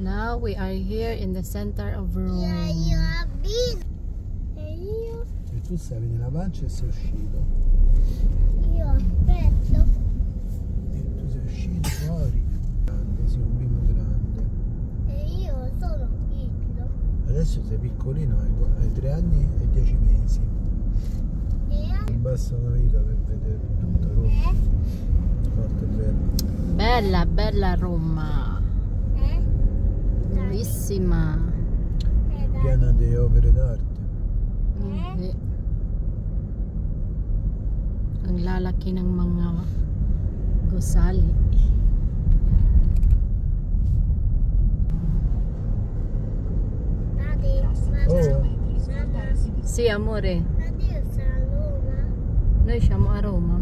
Now we are here in the center of Rome. E io abito. E io, E tu stavi nella pancia e sei uscito. io aspetto. E tu sei uscito fuori. Grande, sei un bimbo grande. E io sono piccolo. Adesso sei piccolino, hai, qu- hai tre anni e dieci mesi. E basta una vita per vedere tutta Roma. Forte e vero. Bella, bella Roma. Eh, Bellissima. eh. Piena di opere d'arte. Hindi. Ang lalaki ng mga gusali. Oh, Si amore, noi siamo a Roma,